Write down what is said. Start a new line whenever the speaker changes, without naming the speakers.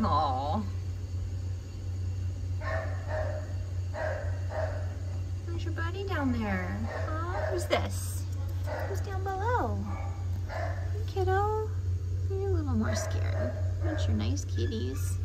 Aww. There's your buddy down there. Huh? Who's this? Who's down below? Hey, kiddo. You're a little more scared. Aren't nice kitties?